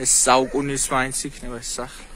ეს საუკუნის მაინც იქნება ეს სახლი